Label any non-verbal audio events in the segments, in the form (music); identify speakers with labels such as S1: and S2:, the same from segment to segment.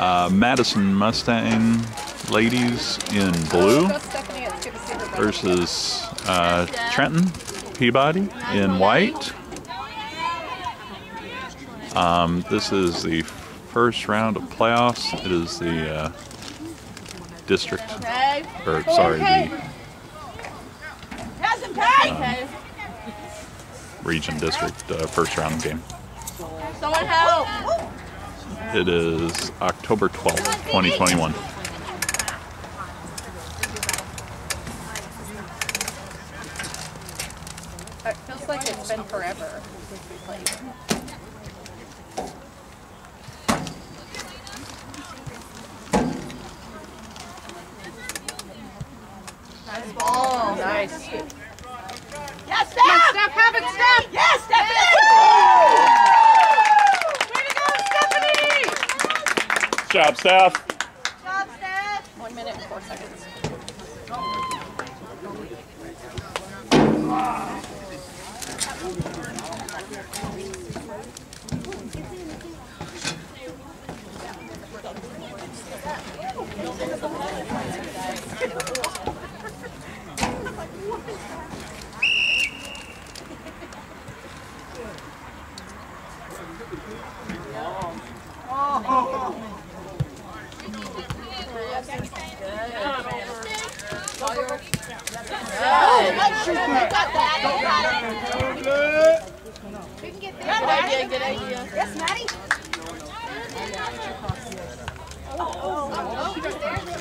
S1: Uh, Madison Mustang ladies in blue versus uh, Trenton Peabody in white. Um, this is the first round of playoffs. It is the uh, district, or sorry, the um, region district uh, first round game.
S2: Someone help!
S1: It is October 12th, 2021.
S2: staff.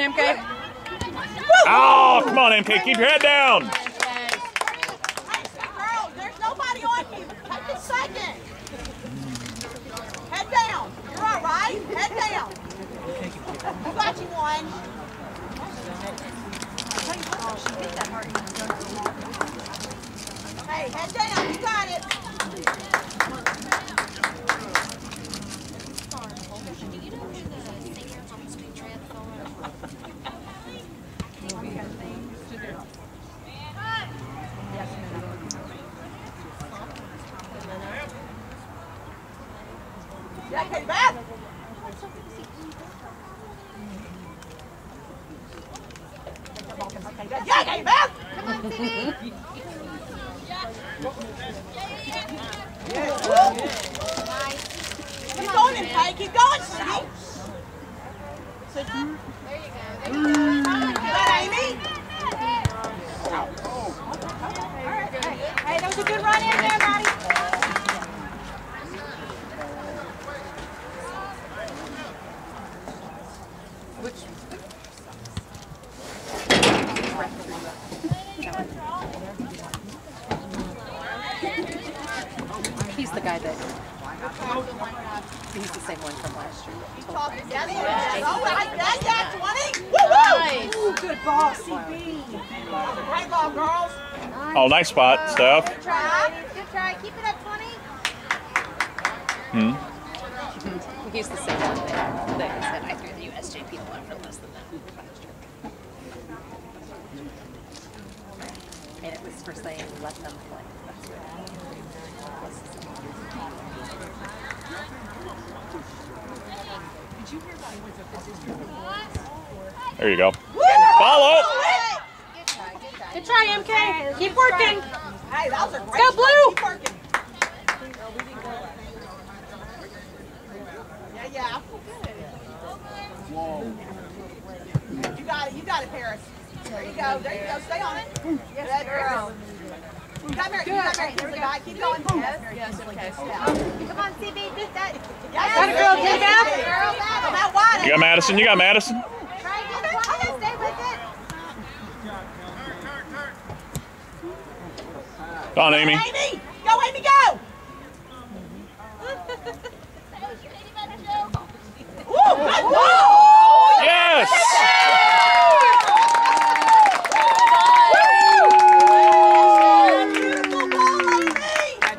S2: on,
S1: MK. Oh, come on, MK. Keep your head down. spot, Steph.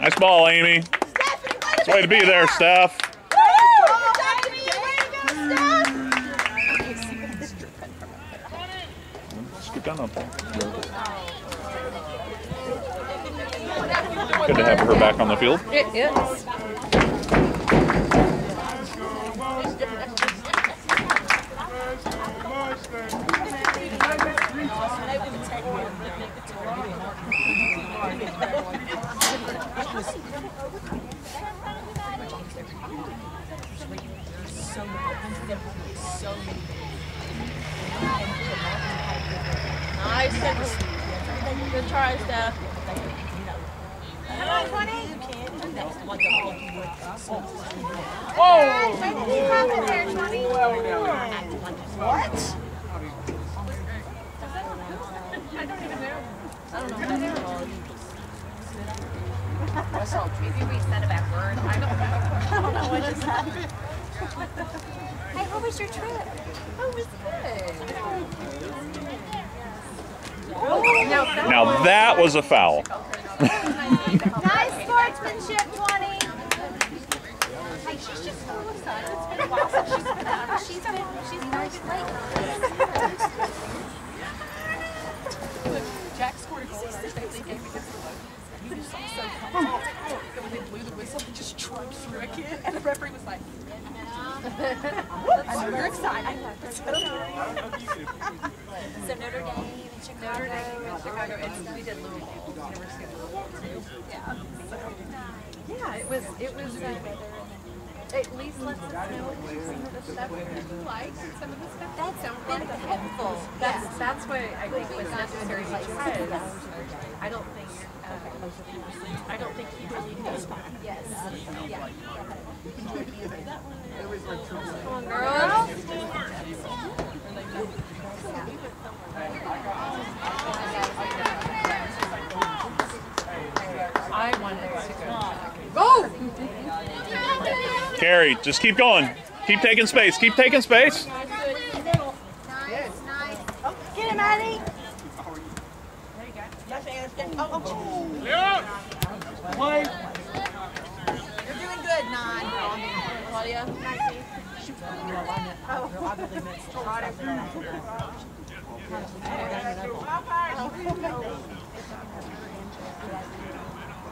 S3: Nice ball, Amy.
S1: Stephanie,
S3: It's way to be there, Steph.
S1: Good to you. Way to go, Steph.
S3: Scoot down up there. Good to have her back on the field.
S4: It is. (laughs) Good try, Steph.
S1: Come on, 20.
S4: Oh!
S1: Keep popping there, 20. What?
S4: Maybe we said a bad word. I don't. I don't know what just happened. Hey, how was your trip? Oh, it was good. Now,
S3: Now that was a foul.
S1: Nice sportsmanship, 20.
S4: Hey, she's just so excited. It's been a while since she's been out. She's been, she's very good lately.
S2: Jack scored a goal in our safety game against the Locals, and he was so, so pumped. And when they blew the whistle, and the referee was like, I know you're excited.
S4: So Notre Dame. Notre Dame and Chicago. And we did Louisville, University of Louisville. Yeah. Yeah, it was, it was, uh, at least let us know some of the stuff you like, some of the stuff that's been helpful. That's, that's what I think was necessary because I don't think, I don't think he really knows. Yes, yeah. Come on, girls. I wanted to go.
S3: Carrie, just keep going. Keep taking space. Keep taking space.
S1: Nice, nice. Oh, get him, Annie. Yes, Anderson. Oh, oh. You're doing good, Nine.
S4: Claudia.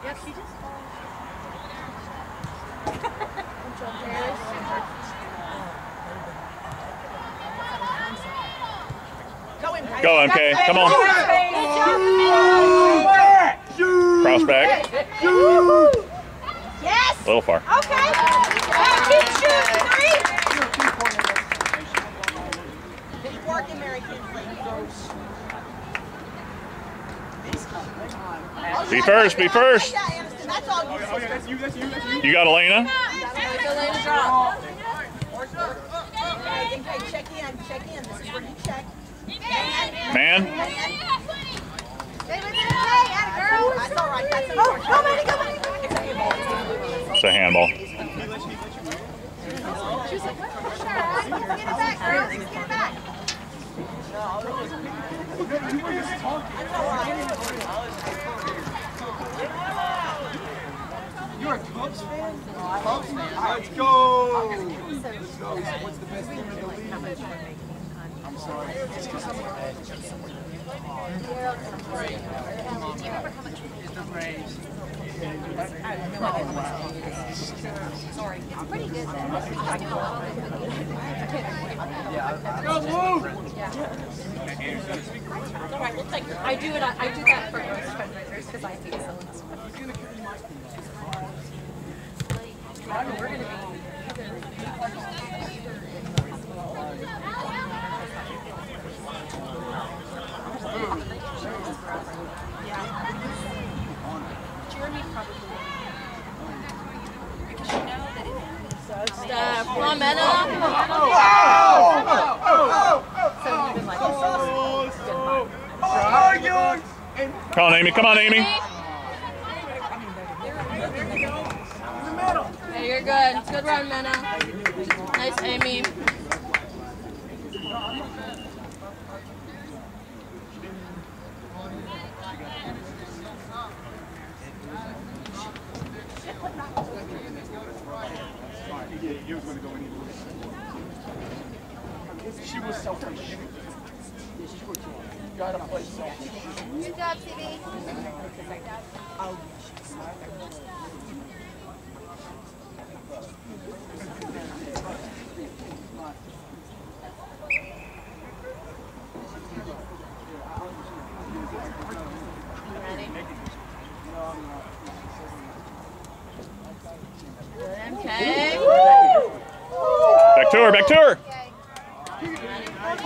S4: Yes, she just.
S1: Go him,
S3: Go, MK. Come on. Cross back.
S1: Yes.
S3: A little far.
S1: Okay. Hey, keep shooting. Three. Keep working, Mary Kinsley.
S3: Be first. Be first.
S1: That's all you, sister.
S3: You got Elena.
S4: Elena drop.
S1: Check in. Check in. This is where you check.
S3: Man.
S1: Stay
S3: It's a handball.
S1: Get it back, girls. Get it back.
S5: You're a Cubs fan? Cubs fan. Let's go. Let's go. What's the best team in the league? Sorry. It's I'm It's the Braves. Go!
S4: I do it. I do that for most fundraisers because I think so. We're gonna be.
S2: Jeremy probably because you know that it
S6: Steph, come on, Mena. So even like
S3: Come on, Amy. Come on, Amy.
S6: Hey, you're good. It's good run, Mena. Nice, Amy.
S7: Selfish. Gotta play selfish.
S1: Good job?
S6: Okay.
S3: Back to her. Back to her.
S6: Come on, Mena. Come on, Mena.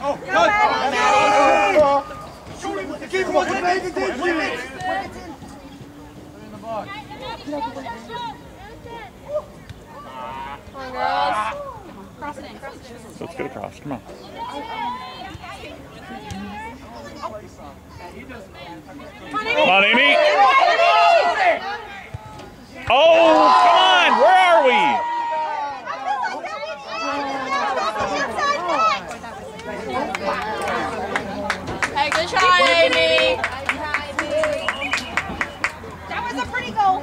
S3: Oh,
S6: yes, Amy.
S7: Keep going, make it in.
S6: Come on, girls.
S3: Let's get across. Come on. Come on, Amy. Oh, come on. Where are we?
S6: Hey, good try, Amy.
S1: That was a pretty goal.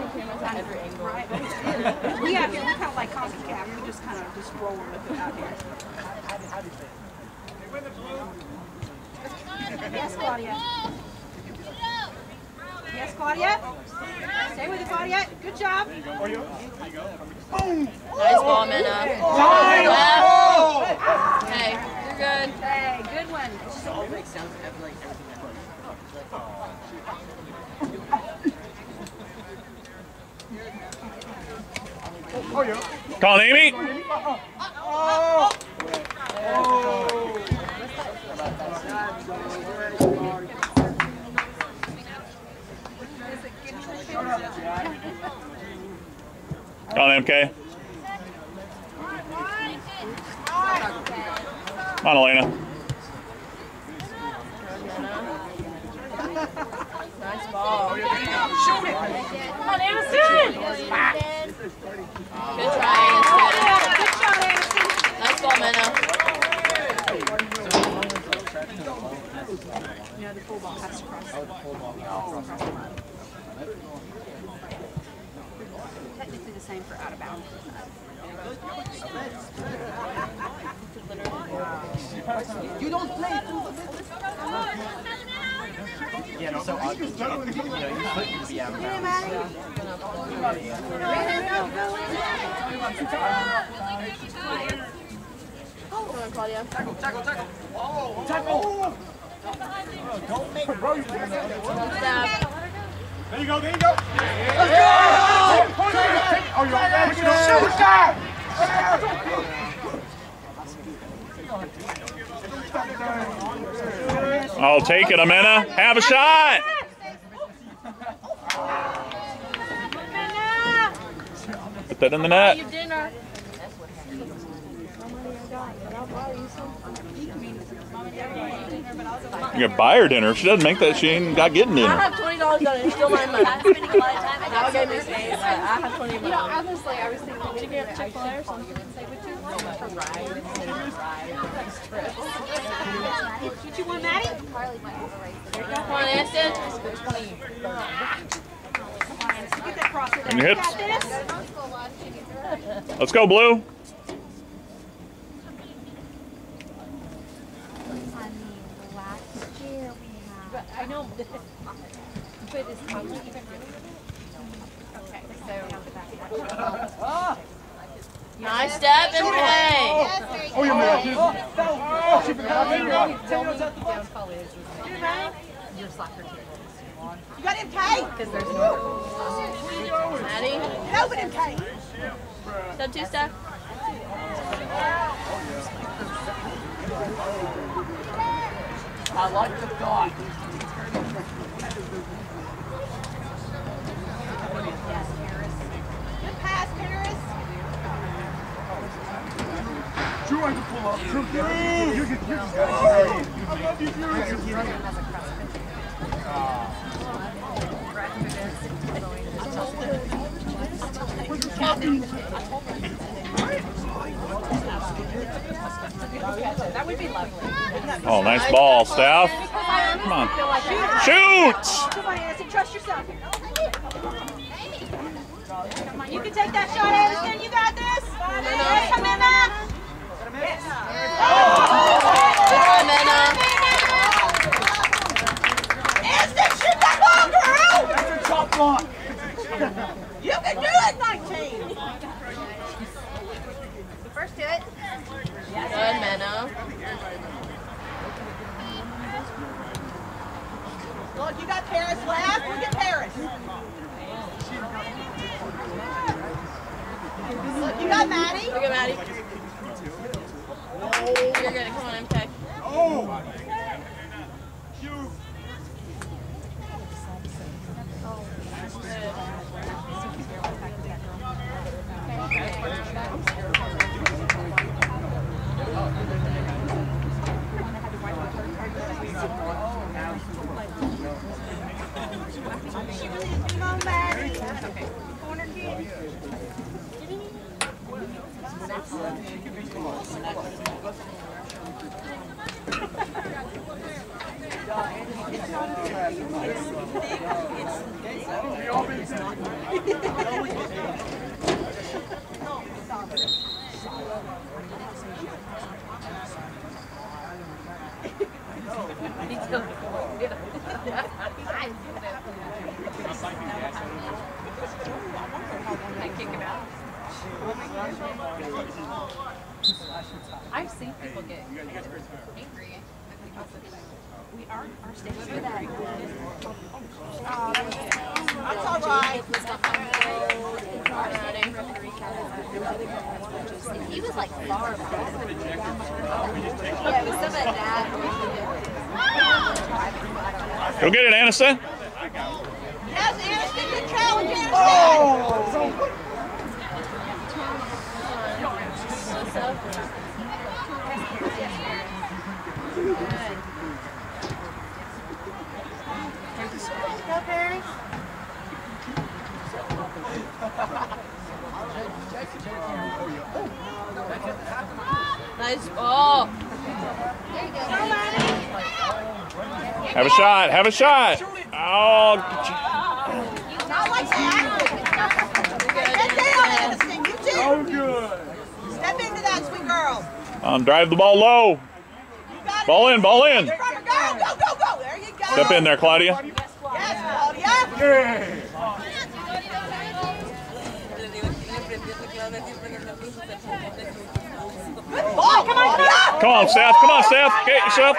S1: (laughs)
S2: we have here, we kind of like copycat. We just kind of just roll with it out here. Yes, Claudia. Yes, Claudia. Stay with it, Claudia. Good job.
S6: Nice ball, Mena. Hey, you're good.
S2: Hey, good one. (laughs)
S3: Come on, Amy. Come on, MK. Come on, Elena.
S6: Nice ball.
S2: Shoot it.
S6: Come on, Anderson. Good try, Anderson.
S2: Good shot, Anderson.
S6: Nice ball, Mena.
S2: Yeah, the full ball has to cross. Technically the same for out of bounds.
S7: You don't play.
S8: Yeah, it's so obvious. You know, foot can be out of bounds.
S6: Come on, Claudia. Steph.
S7: There you go, there you go. Let's go! Oh, you're back. Shoot that!
S3: I'll take it, Amena. Have a shot. Put that in the net.
S6: You dinner.
S3: You can buy her dinner. If she doesn't make that, she ain't got getting dinner.
S6: I have twenty dollars on it. It's still my money.
S1: Spending a lot of time. I got
S6: gave me space. Uh, I have twenty
S4: You know, honestly, I was thinking maybe that I should call you and say, would you like to ride?
S1: What you want, Maddie?
S6: Come on, Aston.
S1: Get that crosser
S3: And
S1: there.
S3: hips. Let's go, Blue.
S4: I know, but it's probably even Okay, so.
S6: Nice step and play.
S5: Oh. oh, you're mad. Oh, she forgot
S4: The
S5: her
S4: only, the only downfall is, is your soccer team.
S1: You got MK?
S4: Because there's no.
S6: Maddie.
S1: Get over MK.
S6: Step two step.
S9: I like the thought.
S1: Good pass, Paris.
S5: Drew, I can pull up. Drew, Drew, you can, you can go. I love you, Drew.
S4: That would be lovely.
S3: Oh, nice ball, Steph. Come on. Shoot!
S1: Come on, Addison. Trust yourself. You can take that shot, Addison. You got this. Come in there.
S6: Good one, Mena.
S1: Addison, shoot that ball, girl.
S5: That's a top block.
S1: You can do it, 19. First to it.
S6: Good, Mena.
S1: Look, you got Paris left. Look at Paris. Look, you got Maddie.
S6: Look at Maddie. You're good. Come on, MK.
S5: Oh. You.
S1: Come on, Maddie. Corner kick.
S4: I've seen people get angry. We are, our station.
S1: That's all right.
S10: He was like far back. Yeah, it was some of that.
S3: Go get it, Aniston.
S1: Yes, Aniston, good challenge, Aniston.
S5: Oh.
S1: Go, Paris.
S6: Nice ball.
S1: Go, Maddie.
S3: Have a shot. Have a shot. Oh.
S1: Step into that, sweet girl.
S3: Um, on, drive the ball low. Ball in, ball in.
S1: Go, go, go, go. There you go.
S3: Step in there, Claudia.
S1: Yes, Claudia.
S5: Yeah.
S1: Good ball. Come on, Claudia.
S3: Come on, Steph. Come on, Steph. Get yourself.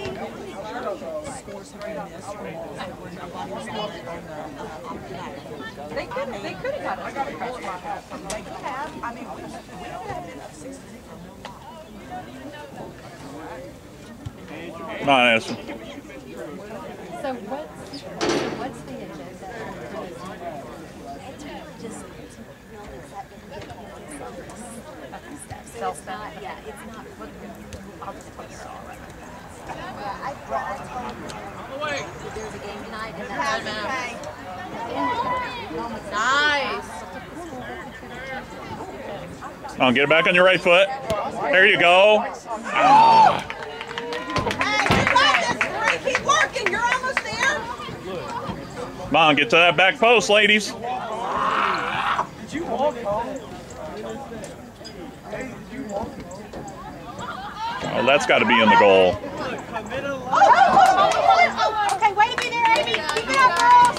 S3: not on
S1: They
S2: could, they could have gotten a.
S1: They could have, I mean, we could have been up six to zero.
S3: Not answer.
S4: So what's, what's the agenda? Just, it's self-stuff. Not, yeah, it's not, I'll just put it all right. Told them that there's a game tonight.
S6: Nice.
S3: On, get it back on your right foot. There you go.
S1: Keep working. You're almost there.
S3: Come on, get to that back post, ladies.
S11: Did you walk
S3: Oh, that's got to be in the goal.
S1: Oh, oh, oh, oh, oh, okay, way to be there, Amy. Keep it up, girls.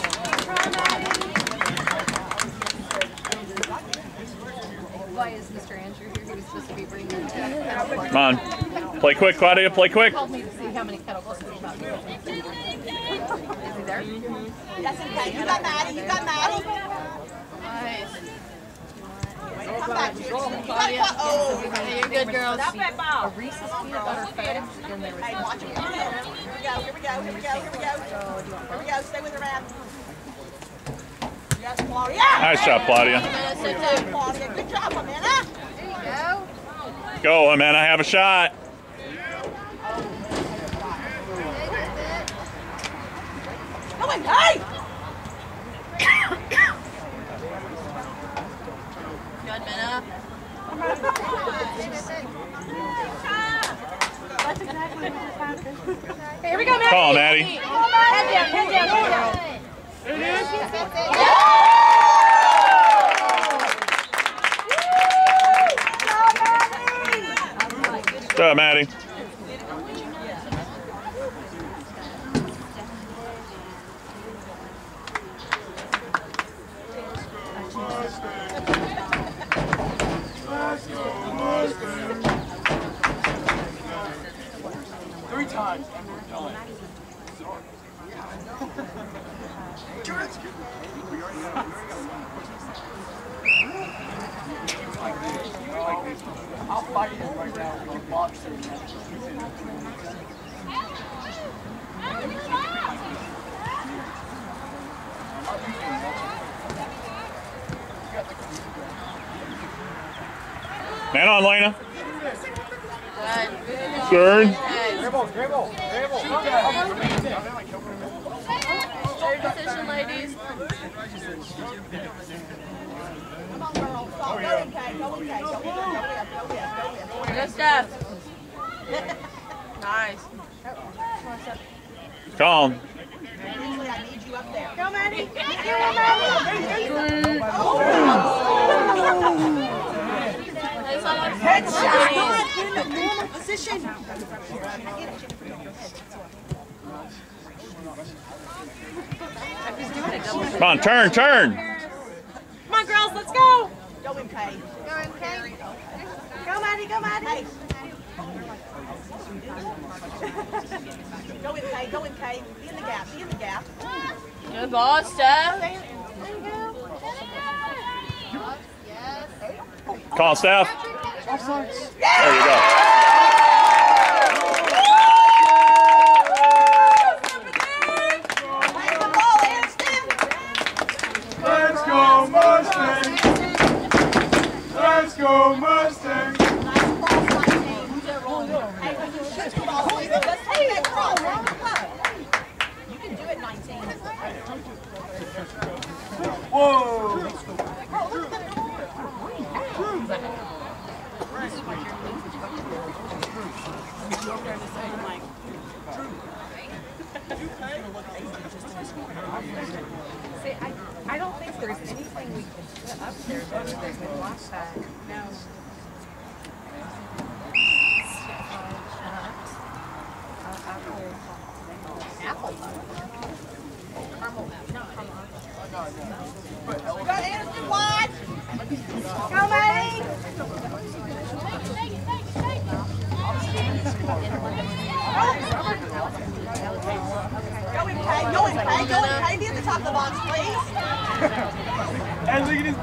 S4: Why is Mr. Andrew here? He was supposed to be bringing the
S3: Come on. Play quick, Claudia. Play quick.
S4: Called me to see how many kettles we about. Is he there?
S1: That's okay. You got Maddie. You got Maddie.
S6: Nice.
S1: Come back to. You Oh.
S6: You're good, girls.
S4: A Reese's peanut butter fudge,
S1: Hey, watch it. Here we go. Here we go. Here we go. Here we go. Here we go. Stay with the ram. Yes, Claudia.
S3: Nice job, Claudia.
S1: Good job, Amanda.
S4: There you go.
S3: Go, Amanda. Have a shot.
S1: Hey.
S6: Good, Minna.
S2: Here we go, Maddie.
S3: Maddie.
S2: Head down, head down, head down.
S3: Good job, Maddie. Man on, Lena.
S6: Good.
S3: Third.
S11: Dribble, dribble, dribble.
S6: Position, ladies.
S1: Come on, girls. Stop. Go in, Kay. Go in, Kay. Go in, go in, go in, go in.
S6: Good stuff. Nice.
S3: Calm.
S1: Usually I need you up there.
S2: Go, Maddie. Go,
S6: Nice on
S1: Headshot. In the normal.
S3: Come on, turn, turn.
S2: Come on, girls, let's go.
S1: Go in, Kay.
S2: Go, in, Kay. Go, Maddie, go, Maddie. (laughs)
S1: Go in, Kay. Go in, Kay. Be in the gap. Be in the gap.
S6: Good ball, Steph.
S3: Come on, Steph. There you go.
S1: Play the ball, Anston.
S11: Let's go Mustang! Let's go Mustang!
S1: Nice cross, my team. Hey, when you shoot the ball, just take that cross. You can do it, 19.
S11: Whoa!
S4: See, I, I don't think there's anything we can put up there that that would block that. No. Apple
S1: Go, Anston, wide.
S2: Go, Maddie.
S1: Go in, Kay. Go in, Kay. Go in, Kay. Be at the top of the box, please.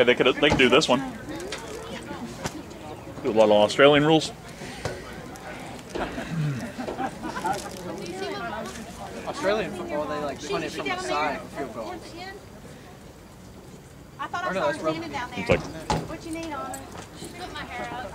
S3: Hey, they could they could do this one. Do a lot of Australian rules.
S9: Australian football, they like punt it from the side for field goal.
S1: I thought I
S9: Or no,
S1: saw her
S9: that's
S1: standing down there.
S3: It's like
S1: What you need on it? Put my hair up.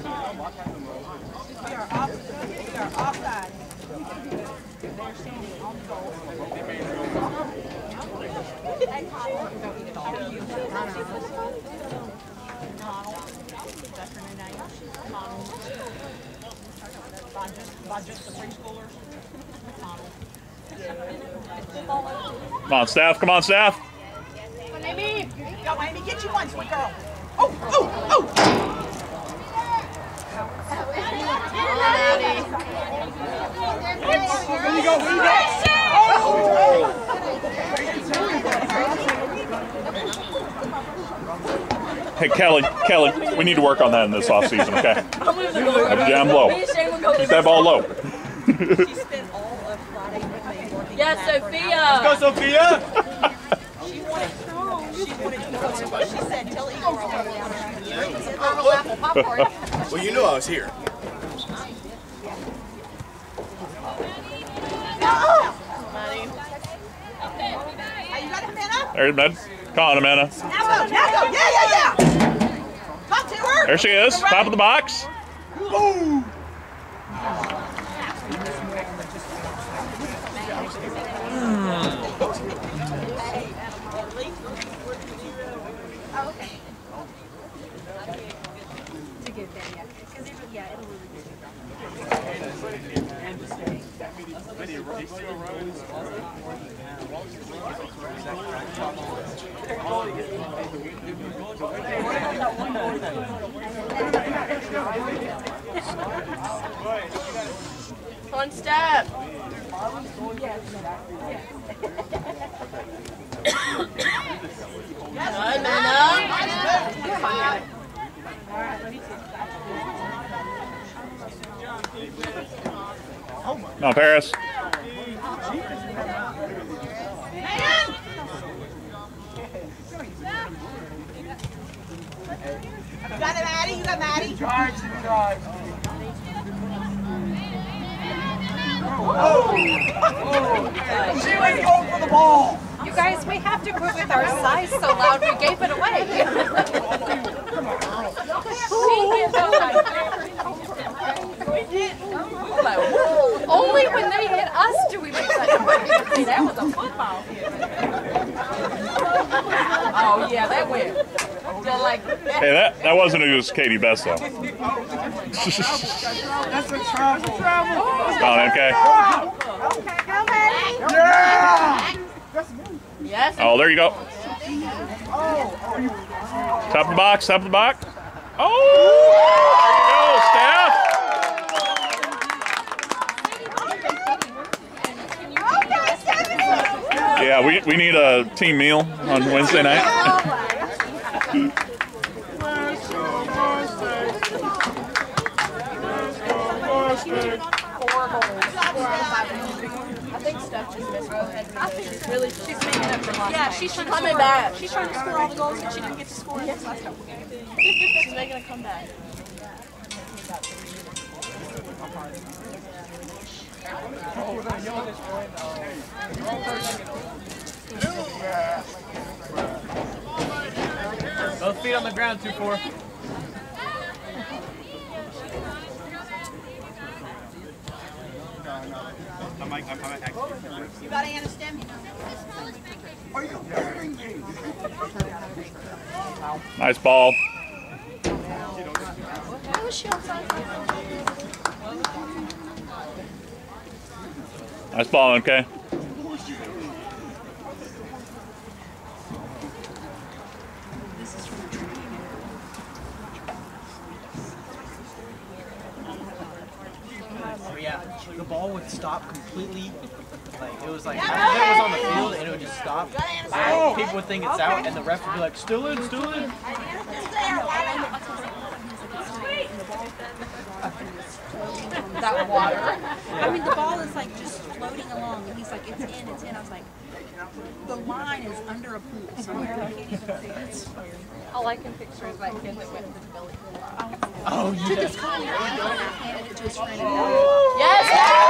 S1: We are off, we are offside. They're standing on the goal.
S3: Come on, Steph. Come on, Steph.
S1: Amy! Go, Amy, get you one, sweet girl. Oh, oh, oh! Go, go?
S3: Hey, Kelly. Kelly, we need to work on that in this offseason, okay? Have down low. Keep that ball low. (laughs)
S1: She spent all of Friday with me working
S6: Yeah,
S1: on that for an
S6: Sophia.
S1: hour.
S9: Sophia!
S1: She wanted, she wanted to go, she said, tell Igor I want to down there. He said,
S10: I'm gonna apple popcorn.
S5: Well, you knew I was here.
S1: Hey, you got Amanda?
S3: There's Med. Come on, Amanda.
S1: Now go, now go, yeah, yeah, yeah! Talk to her!
S3: There she is. Top of the box.
S6: One step.
S3: Come on, Paris.
S1: You it, Maddie, you got Maddie?
S9: She went going for the ball.
S4: Guys, we have to quit with our sighs so loud we gave it away. (laughs) Only when they hit us do we make such a noise. That was a football hit. Oh yeah, that went. Just like
S3: Hey, that, that wasn't as Katie Best, though.
S9: That's a travel.
S3: Come on, MK.
S1: Go, Maddie!
S9: Yeah!
S6: Yes.
S3: Oh, there you go. Top of the box, top of the box. Oh,
S1: Okay, Stephanie!
S3: there you go, Steph. Yeah, we, we need a team meal on Wednesday night.
S4: I think Steph just missed one. I think really she's making up for last
S2: Yeah,
S4: night.
S2: she's trying to
S6: Coming
S2: score.
S6: back.
S2: She's trying to score all the goals that she didn't get to score in this last couple games.
S6: She's making a comeback.
S9: Feet on the ground, 2-4.
S1: You got Anna Stem?
S3: Nice ball. Nice ball, okay?
S9: Oh yeah, the ball would stop completely. Like it was like after it was on the field and it would just stop. And people would think it's out, and the ref would be like, "Still in, still in."
S4: That water.
S1: I mean, the ball is like just floating along, and he's like, it's in, it's in. I was like, the line is under a pool somewhere. I can't even see it.
S4: All I can picture is that kid that went to the belly.
S9: Oh
S1: Took
S9: yeah.
S1: his cone out oh, and handed it to his friend.
S6: Yes!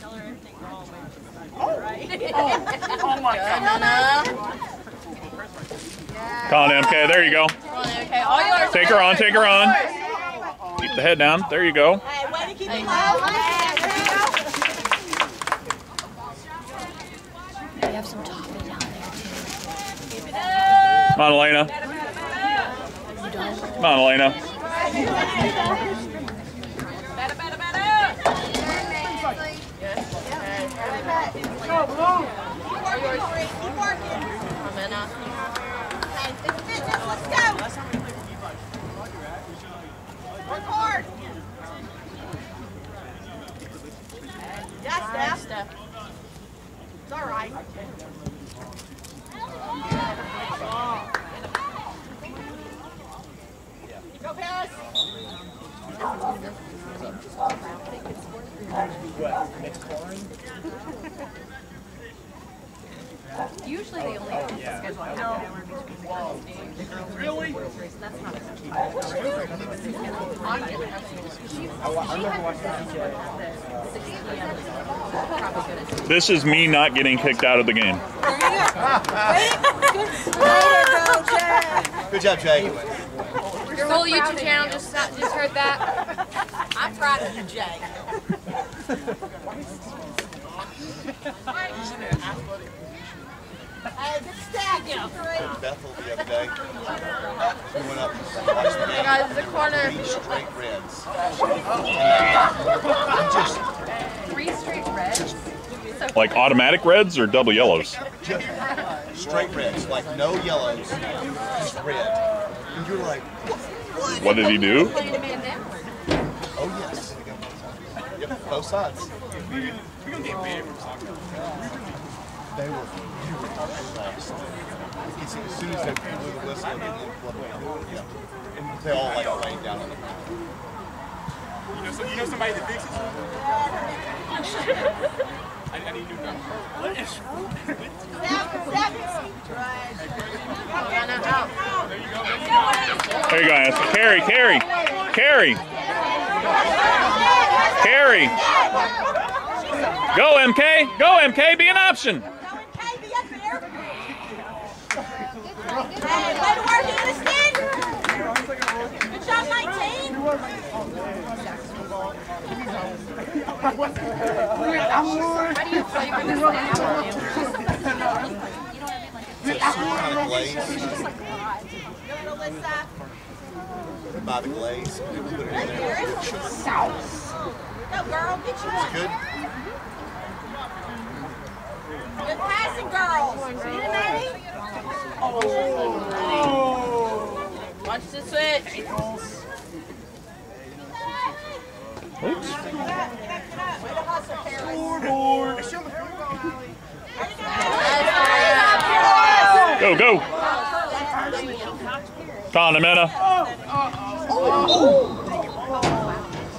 S6: Tell her everything's wrong, man. Oh. Right? Oh, oh my God.
S3: Come on, MK. There you go.
S6: Okay, all yours.
S3: Take her on, take her on. Keep the head down. There you go.
S1: Hey, way to keep it low. Yeah, there you go.
S10: We have some toffee down there too.
S3: Come on, Elena. Come on, Elena.
S6: Better, better, better.
S1: Keep working, keep working.
S6: On now.
S1: Hey, it's fitness, let's go. Work hard. Yeah. Steph. It's all right. Go, Paris.
S9: What? Mixed corn?
S4: Usually they only have to schedule a half an hour between the girls' game. The girls' really? That's not a
S3: This is me not getting kicked out of the game.
S5: Good job, Jay.
S6: Your whole YouTube channel just just heard that.
S1: I'm proud of you, Jay. Hey, good stat. Three.
S5: Bethel the other day. We went up and watched the game.
S6: Guys, the corner.
S5: Three straight reds.
S4: Three straight reds.
S3: Like automatic reds or double yellows?
S5: Just straight reds. Like no yellows, just red. And you're like,
S3: What did he do?
S4: Playing a man down.
S5: oh yes. Yep, both sides. They were, they were lost. As as soon as they blew the whistle, and then yeah. and they all like laying down on the ground.
S12: You know, some, you know somebody that fixes it? I, I need new number. What is?
S3: There you go, Anson. Carry, carry, carry, carry. Go, MK. Go, MK. Be an option.
S1: Hey, way to work, Aniston. Good job, 19.
S4: How do you flavor this apple?
S5: Glaze. By the glaze. Put it in there.
S1: Go, girl, get you one.
S5: Good.
S1: Good passing, girls. See you, Maddie? Oh.
S6: Watch the switch.
S3: Oops.
S1: Way to.
S3: Go, go. Come on, Amanda.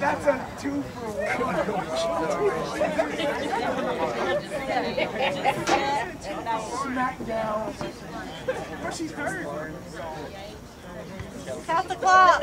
S12: That's a two for one.
S5: Smackdown. But she's hurt.
S1: Count the clock.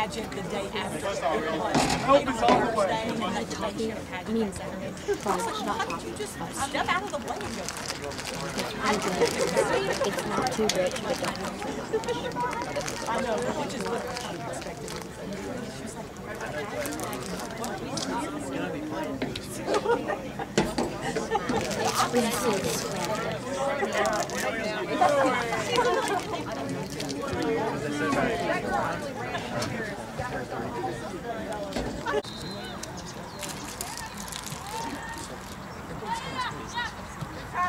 S1: Pageant the day after.
S5: Help is on the way.
S10: I mean, probably not coffee.
S1: Step out of the way and go.
S10: It's not too rich, but don't
S1: I know, which is what (laughs) I expected.
S5: It's all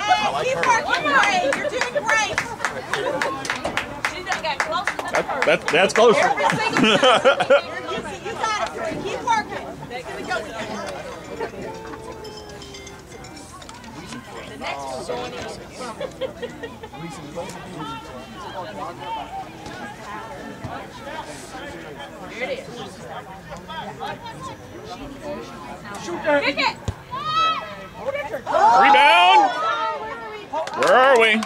S4: Hey,
S1: keep working, Ray. You're doing great. She done got close to
S3: That, that, that's closer.
S1: Every single time. You, you got it, Keep working. Here we go. The next one's going in.
S4: Here it is.
S1: Kick it.
S3: Rebound. Where are we?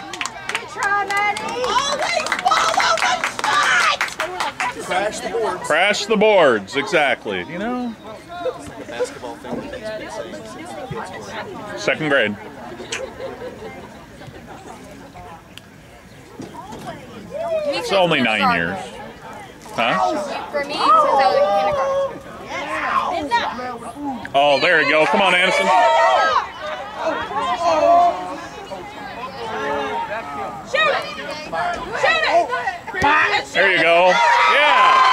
S1: Try, Always follow the shot.
S5: Crash the board.
S3: Crash the boards. Exactly. You know. Second grade. It's only nine years. Huh?
S4: For me, since I was in kindergarten.
S3: Oh, there you go. Come on, Anderson.
S1: Shoot it. Shoot it.
S3: There you go. Yeah.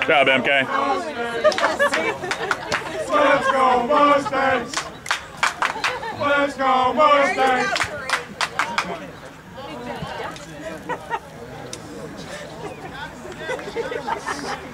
S3: Good job, MK.
S5: Let's go Mustangs! Let's go Mustangs! (laughs)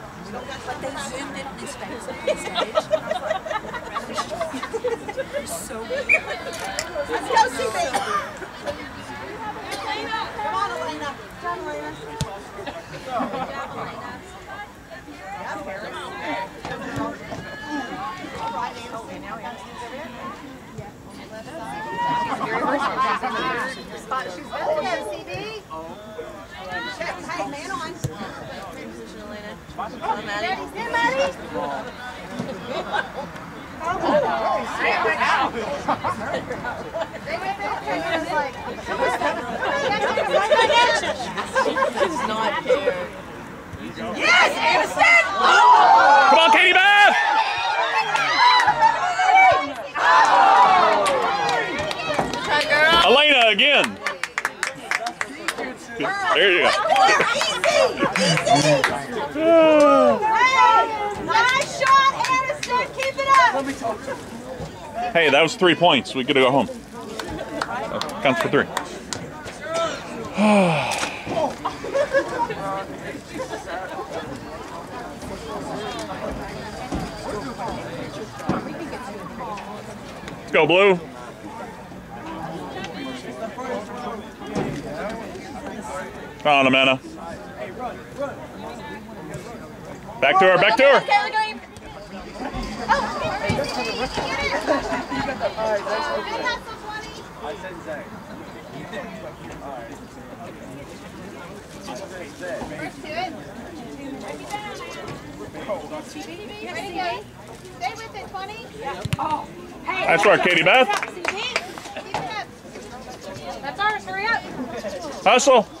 S1: But they zoomed in on his face on stage. so good. Let's go, CB. Come on, Elena. Come on, Elena. Hey, man on.
S4: Come, Maddie. Does not nice
S1: shot, Anderson.
S3: Keep
S1: it up.
S3: Hey, that was three points. We get to go home. That counts for three. Let's go, Blue. Come on, Amanda. Back to her, back to her.
S1: Kayla, go in.
S10: Ready, guys? Stay with it, 20.
S3: Nice work, Katie Beth.
S10: Keep it up.
S4: That's ours, hurry up.
S3: Hustle.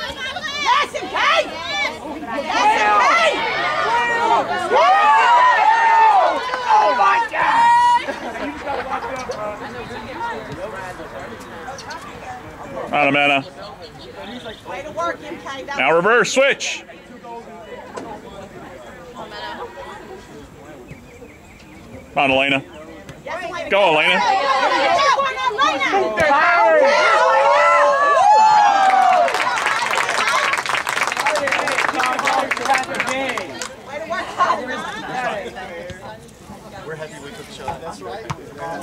S1: Yes, and Kate. Yes, and Kate. Oh my
S3: Come on, Amanda.
S1: God! Way to work, MK. That
S3: Now reverse, switch. Come on, Elena.
S1: Yes, way to
S3: Go, Elena.
S1: Go, Elena. Way to work,
S5: We're happy we took the shot. That's right.
S1: Hey,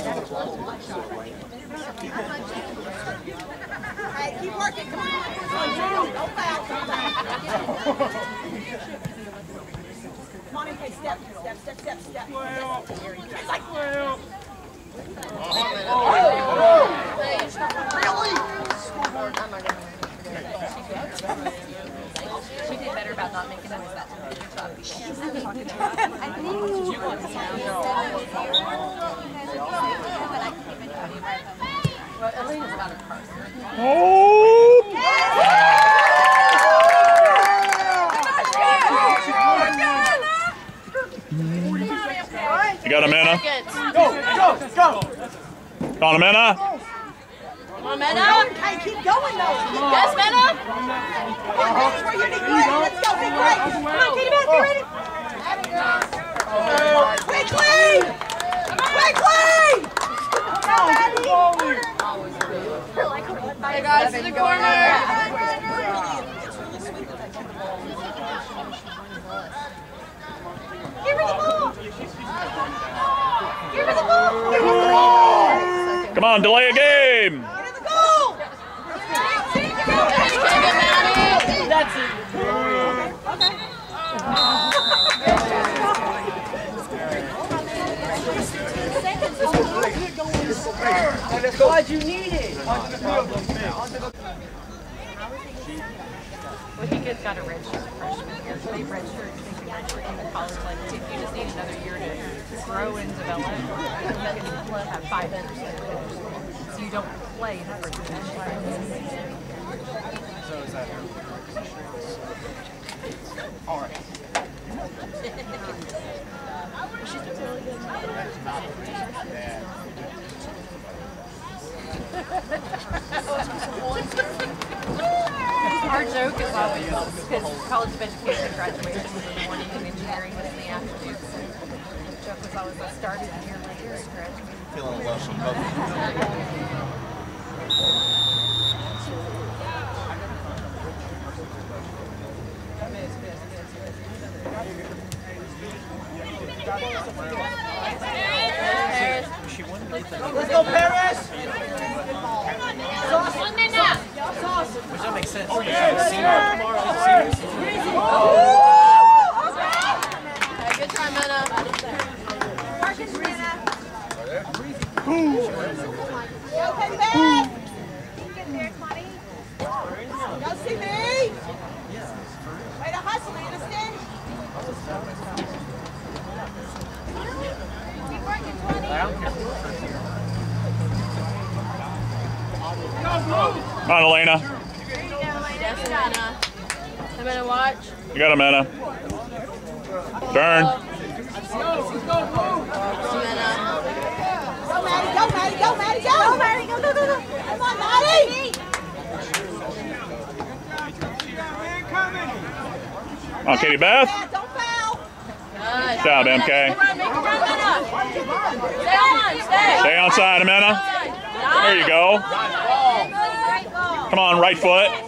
S1: keep working. Come on. Don't foul. Come back. Come on, Step, step, step, step, step. It's like,
S4: She did better about not making noise that time.
S10: I think you want to sound but I can't even tell you right now.
S4: Well, Elena's got her car.
S3: Oh! You got Amanda?
S9: Go, go, go.
S3: Come on, Amanda.
S1: Come on, MK. Keep going, though.
S4: Yes, Mena?
S1: Come on, you. Let's go. Come on, Katie Beth, you ready? Quickly! Quickly!
S4: Hey guys, to the corner.
S1: Give her the ball! Give her the ball! Give her the ball!
S3: Come on, delay a game.
S1: Get her the goal!
S9: That's it. (laughs) Glad you need it.
S4: Well, he gets got a red shirt freshman year. They red shirt, they can in the college. Like, you just need another year to grow and develop, you have five years. So you don't play in the division.
S9: So is that All right. (laughs)
S4: Our joke is always because college of education graduation was in the morning and engineering was in the afternoon. The joke was always I started a year later and graduated.
S5: Feeling from
S1: Katie Beth.
S6: Good.
S3: Job, MK.
S6: Stay on, stay.
S3: Stay Amanda. There you go. Come on, right foot.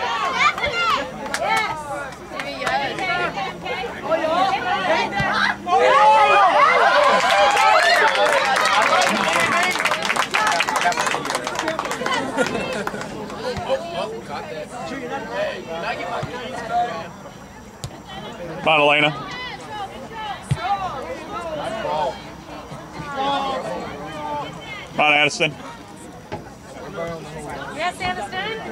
S3: On Elena. On Addison.
S6: Yes,
S1: Addison.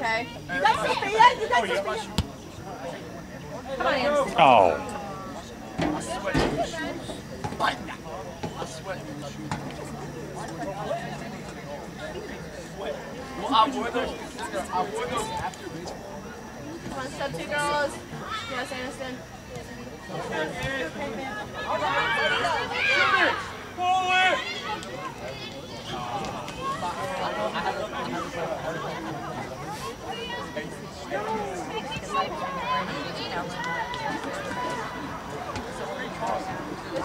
S1: Come on,
S4: MK.
S1: You got Sophia? You got Sophia?
S4: Come on, Anderson.
S3: Oh.
S9: Well, I wore those. I wore those after
S4: Come on, step two girls. Yes, Anderson.
S9: Pull it.
S4: Let's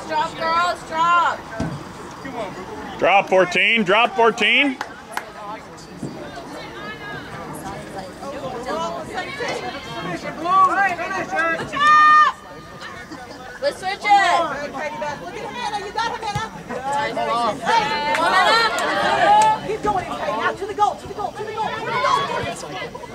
S4: drop, girls. Drop.
S3: Drop 14, drop 14.
S4: Let's switch it.
S1: Look at Hannah. You got Hannah.
S4: Nice ball. Come on, Hannah.
S1: Keep going, Now to the goal, to the goal, to the goal, to the goal.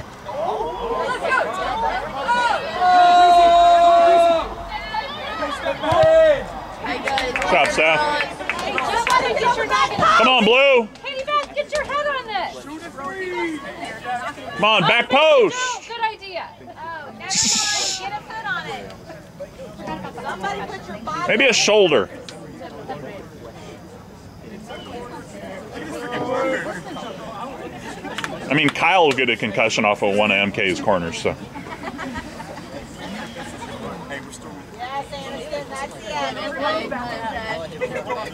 S4: good, Hannah. Hey, good.
S3: Good job, Seth.
S1: Somebody get your back.
S3: Come on, Blue.
S1: Katie Beth, get your head on this.
S3: Come on, back post.
S1: Oh, good idea. Oh, get a foot on it. Somebody put your body.
S3: Maybe a shoulder. I mean, Kyle will get a concussion off of one of MK's corners, so.
S1: Yes, Anderson, that's the end.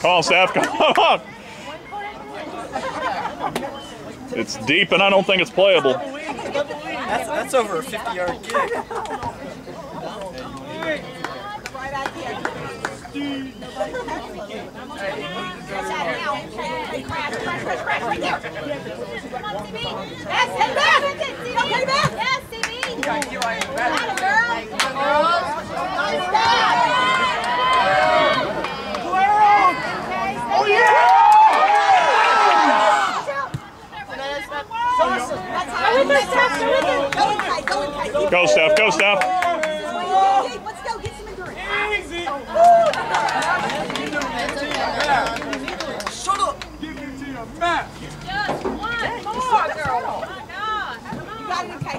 S3: Come on, Steph. Come on. It's deep, and I don't think it's playable.
S9: That's that's over a 50 yard kick.
S1: Yes, Go inside, go inside.
S3: Go, Steph. Go, Steph.
S1: Let's go, get some endurance.
S9: Shut up. Give it to your man.
S1: Just one more, girl. You got it, okay.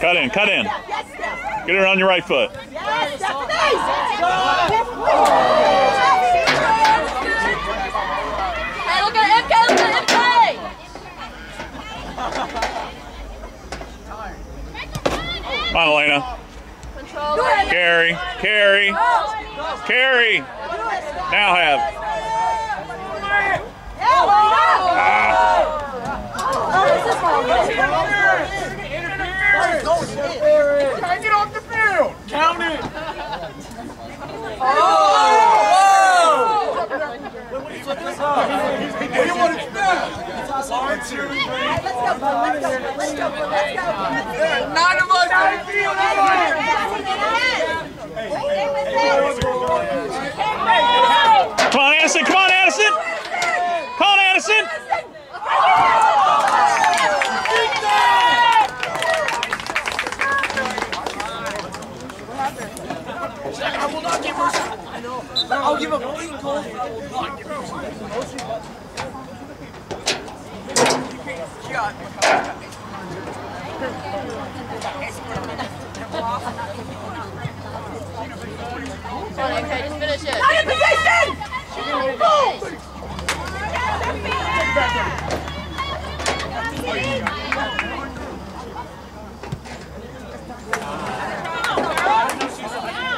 S3: Cut in, cut in. Get it on your right foot. Come on, Elena. Carry, carry, carry. Now have.
S13: Try to get off the field.
S2: Count it.
S13: Nine of us on the field.
S3: Come on, Addison. Come on, Addison. Come on, Addison.
S2: I will not give her. I'll give a clean goal. I will not give.
S1: Okay, just finish it.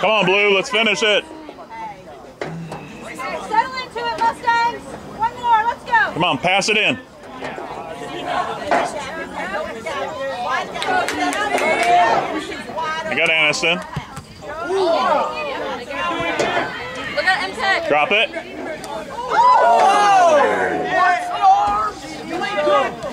S3: Come on, Blue. Let's finish it.
S14: Settle into it, Mustangs. One more, let's go.
S3: Come on, pass it in. I got Aniston. Drop it.
S1: Stay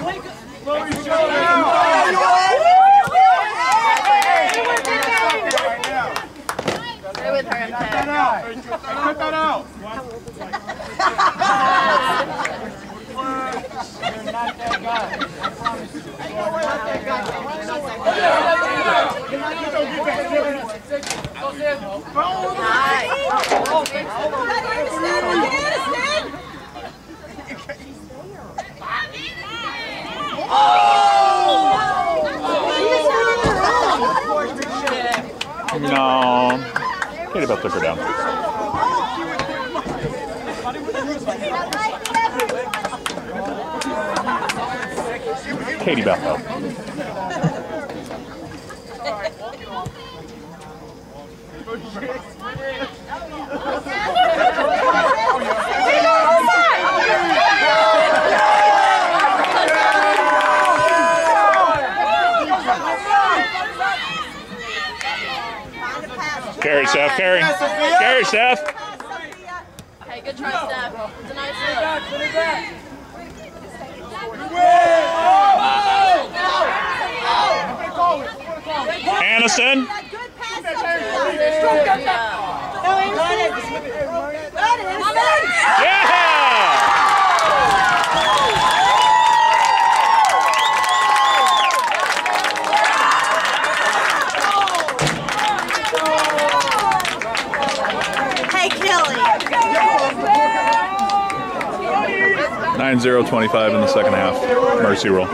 S3: 25 in the second half. Mercy roll.